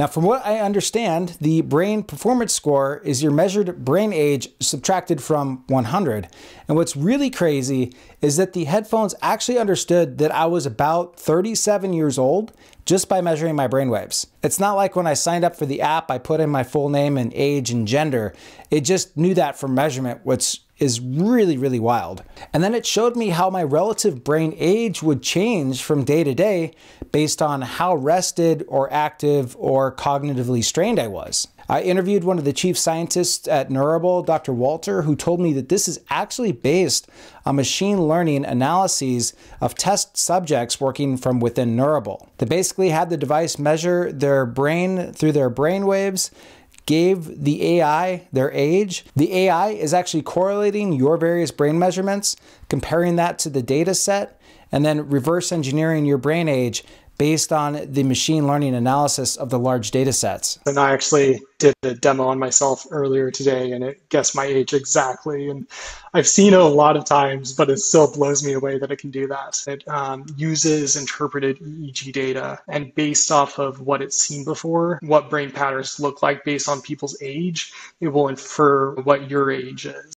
Now, from what I understand, the brain performance score is your measured brain age subtracted from 100. And what's really crazy is that the headphones actually understood that I was about 37 years old just by measuring my brainwaves. It's not like when I signed up for the app, I put in my full name and age and gender. It just knew that from measurement, which is really, really wild. And then it showed me how my relative brain age would change from day to day based on how rested or active or cognitively strained I was. I interviewed one of the chief scientists at Neurable, Dr. Walter, who told me that this is actually based on machine learning analyses of test subjects working from within Neurable. They basically had the device measure their brain through their brain waves gave the AI their age. The AI is actually correlating your various brain measurements, comparing that to the data set, and then reverse engineering your brain age based on the machine learning analysis of the large data sets. And I actually did a demo on myself earlier today and it guessed my age exactly. And I've seen it a lot of times, but it still blows me away that it can do that. It um, uses interpreted EEG data and based off of what it's seen before, what brain patterns look like based on people's age, it will infer what your age is.